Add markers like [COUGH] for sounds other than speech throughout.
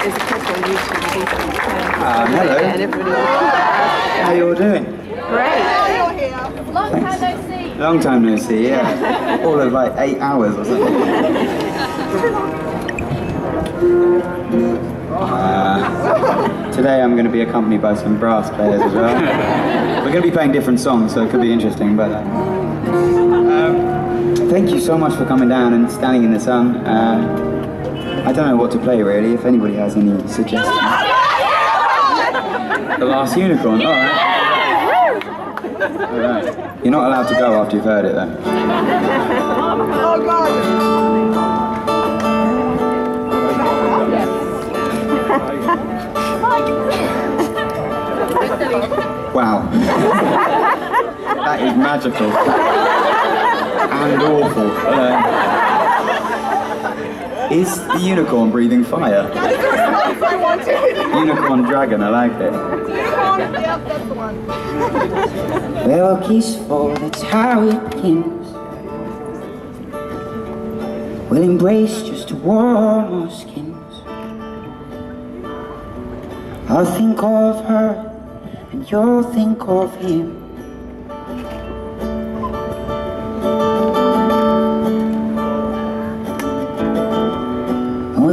Um, hello. And everybody was How you all doing? great. Long time no see. Long time no see, yeah. [LAUGHS] All of like eight hours or something. Uh, today I'm going to be accompanied by some brass players as well. [LAUGHS] We're going to be playing different songs, so it could be interesting. But uh, um, thank you so much for coming down and standing in the sun. Uh, I don't know what to play really. If anybody has any suggestions. The Last Unicorn. All right. All right. You're not allowed to go after you've heard it though. Wow. that is magical. and awful. Uh, is the unicorn breathing fire? Unicorn dragon, I like it. Well, peaceful, that's how it begins. We'll embrace just to warm our skins. I'll think of her, and you'll think of him.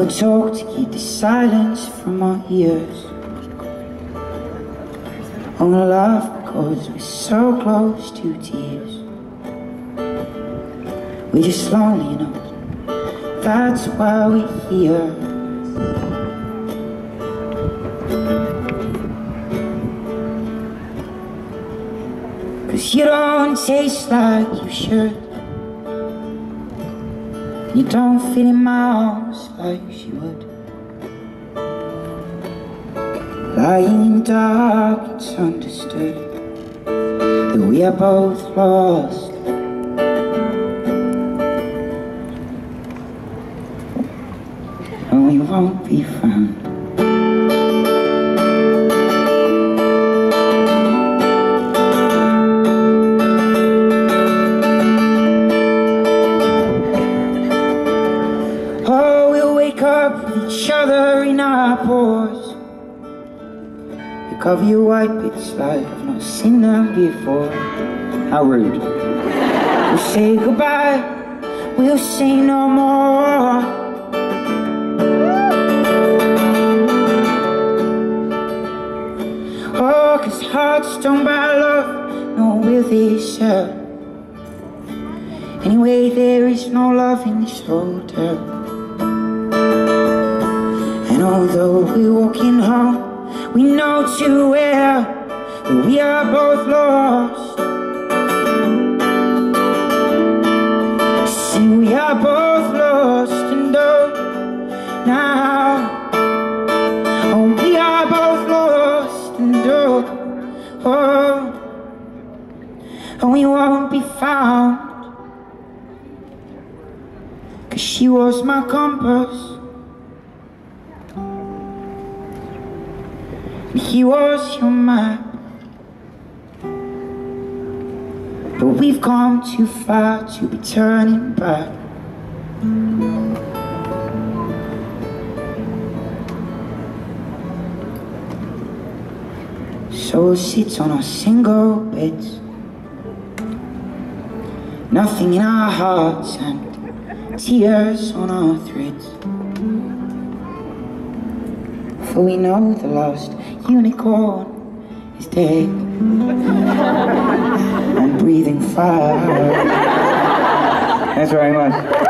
Talk to keep the silence from our ears. And we'll laugh because we're so close to tears. We're just lonely enough, that's why we're here. Cause you don't taste like you should. You don't fit in my arms like she would. Lying in dark, it's understood that we are both lost. And we won't be found. You cover your white bits like I've not seen them before. How rude. We'll say goodbye, we'll say no more. Oh, cause hearts don't buy love, nor will they sell. Anyway, there is no love in this hotel. And although we're walking home, we know too well that we are both lost. See, we are both lost and don't now. Oh, we are both lost and don't. Oh, and we won't be found. Cause she was my compass. He was your map. But we've come too far to be turning back. So we'll sit on our single beds. Nothing in our hearts and tears on our threads. For we know the lost unicorn is dead [LAUGHS] and breathing fire. Thanks very much.